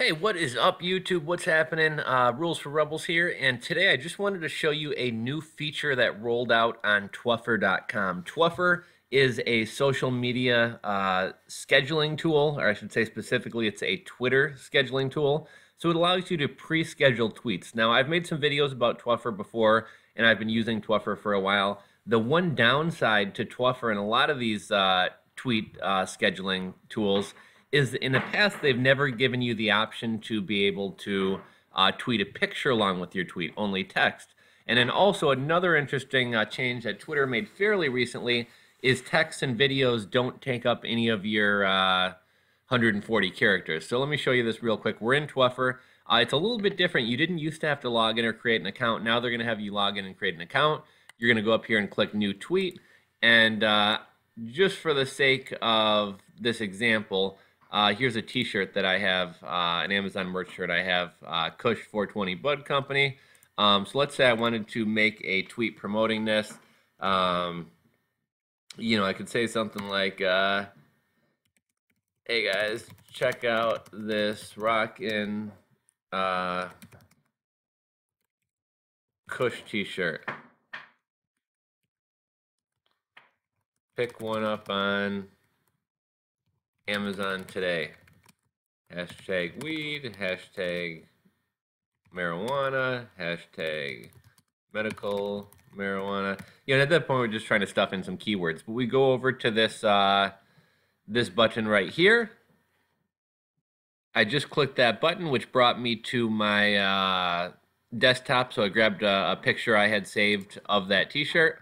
Hey, what is up, YouTube? What's happening? Uh, Rules for Rebels here, and today I just wanted to show you a new feature that rolled out on Twuffer.com. Twuffer is a social media uh, scheduling tool, or I should say specifically, it's a Twitter scheduling tool. So it allows you to pre-schedule tweets. Now, I've made some videos about Twuffer before, and I've been using Twuffer for a while. The one downside to Twuffer and a lot of these uh, tweet uh, scheduling tools is in the past they've never given you the option to be able to uh, tweet a picture along with your tweet, only text. And then also another interesting uh, change that Twitter made fairly recently is text and videos don't take up any of your uh, 140 characters. So let me show you this real quick. We're in Twuffer. Uh, it's a little bit different. You didn't used to have to log in or create an account. Now they're going to have you log in and create an account. You're going to go up here and click New Tweet. And uh, just for the sake of this example, uh, here's a T-shirt that I have, uh, an Amazon merch shirt. I have uh, Kush 420 Bud Company. Um, so let's say I wanted to make a tweet promoting this. Um, you know, I could say something like, uh, "Hey guys, check out this rockin' uh, Kush T-shirt. Pick one up on." Amazon today. Hashtag weed, hashtag marijuana, hashtag medical marijuana. You know, at that point, we're just trying to stuff in some keywords. But we go over to this uh, this button right here. I just clicked that button, which brought me to my uh, desktop. So I grabbed a, a picture I had saved of that T-shirt,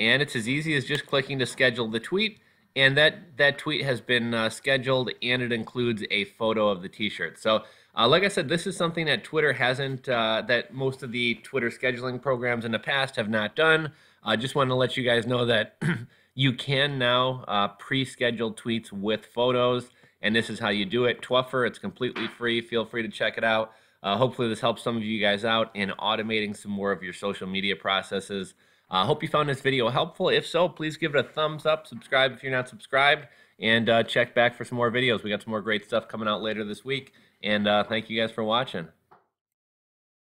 and it's as easy as just clicking to schedule the tweet and that that tweet has been uh, scheduled and it includes a photo of the t-shirt. So uh, like i said this is something that twitter hasn't uh, that most of the twitter scheduling programs in the past have not done. I just want to let you guys know that you can now uh, pre-schedule tweets with photos and this is how you do it. Twuffer it's completely free. Feel free to check it out. Uh, hopefully this helps some of you guys out in automating some more of your social media processes I uh, hope you found this video helpful. If so, please give it a thumbs up, subscribe if you're not subscribed, and uh, check back for some more videos. We got some more great stuff coming out later this week. And uh, thank you guys for watching.